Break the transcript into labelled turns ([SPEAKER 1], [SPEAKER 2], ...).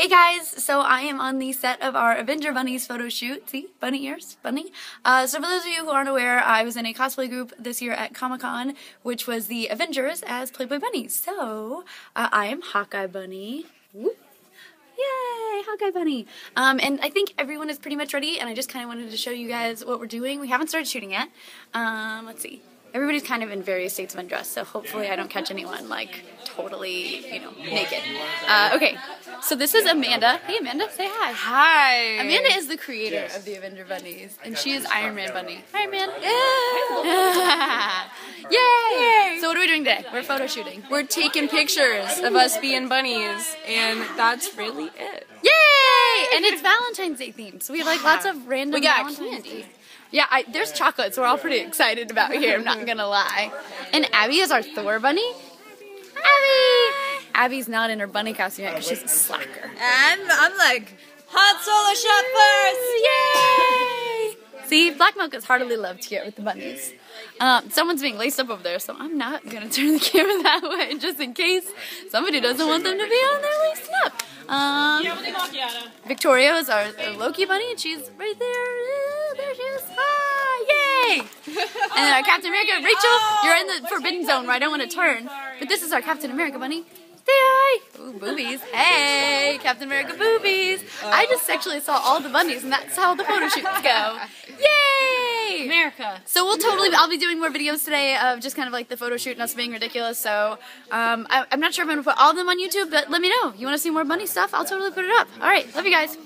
[SPEAKER 1] Hey guys, so I am on the set of our Avenger Bunnies photo shoot. See, bunny ears, bunny. Uh, so for those of you who aren't aware, I was in a cosplay group this year at Comic Con, which was the Avengers as Playboy Bunnies. So uh, I am Hawkeye Bunny. Whoop. Yay, Hawkeye Bunny. Um, and I think everyone is pretty much ready, and I just kind of wanted to show you guys what we're doing. We haven't started shooting yet. Um, let's see. Everybody's kind of in various states of undress, so hopefully I don't catch anyone like totally, you know, naked. Uh, okay, so this is Amanda. Hey Amanda, say hi.
[SPEAKER 2] Hi.
[SPEAKER 1] Amanda is the creator of the Avenger Bunnies, and she is Iron Man Bunny. Hi, Iron Man. Yay! So what are we doing today? We're photo shooting.
[SPEAKER 2] We're taking pictures of us being bunnies, and that's really it.
[SPEAKER 1] Yay! And it's Valentine's Day themed, so we have like lots of random.
[SPEAKER 2] We got
[SPEAKER 1] Valentine's
[SPEAKER 2] candy.
[SPEAKER 1] Day- Yeah, I, there's chocolates. we're all pretty excited about here. I'm not gonna lie. And Abby is our Thor bunny. Abby. Abby's not in her bunny costume yet because she's a slacker.
[SPEAKER 3] I'm, I'm like, hot solo shot first!
[SPEAKER 1] Yay! See, Black Milk is heartily loved here with the bunnies. Um, someone's being laced up over there, so I'm not gonna turn the camera that way just in case somebody doesn't want them to be on their laced. Um, Victoria is our, our Loki bunny, and she's right there. There she is. Hi! Yay! And then our Captain America, Rachel, you're in the forbidden zone where I don't want to turn. But this is our Captain America bunny. Say hi! Ooh, boobies. Hey, Captain America boobies. I just actually saw all the bunnies, and that's how the photo shoots go. Yay!
[SPEAKER 3] America.
[SPEAKER 1] So we'll totally, I'll be doing more videos today of just kind of like the photo shoot and us being ridiculous. So um, I, I'm not sure if I'm gonna put all of them on YouTube, but let me know. You want to see more bunny stuff? I'll totally put it up. All right, love you guys.